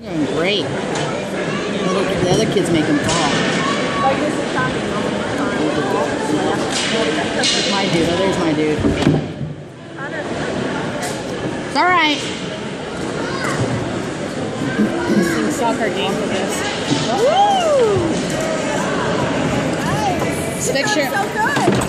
Doing great. The other, the other kids make them fall. There's my dude. Oh, there's my dude. It's all right. Soccer game for this. This picture. So good.